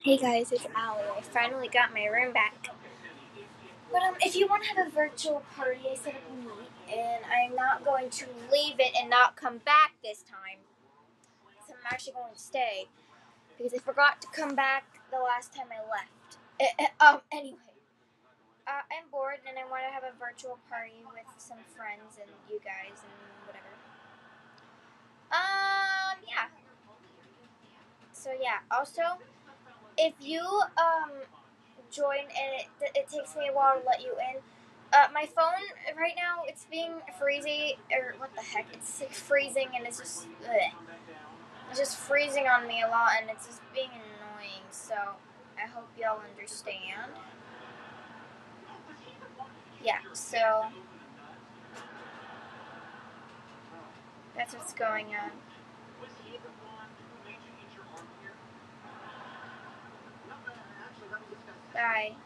Hey guys, it's Allie. I finally got my room back. But um, if you want to have a virtual party, I set up a meet, and I'm not going to leave it and not come back this time. So I'm actually going to stay because I forgot to come back the last time I left. Eh, eh, um, anyway, uh, I'm bored and I want to have a virtual party with some friends and you guys and whatever. Um, yeah. So yeah. Also, if you um join and it, it takes me a while to let you in. Uh, my phone right now it's being freezing or what the heck? It's like freezing and it's just ugh. it's just freezing on me a lot and it's just being annoying. So I hope y'all understand. Yeah. So that's what's going on. Bye.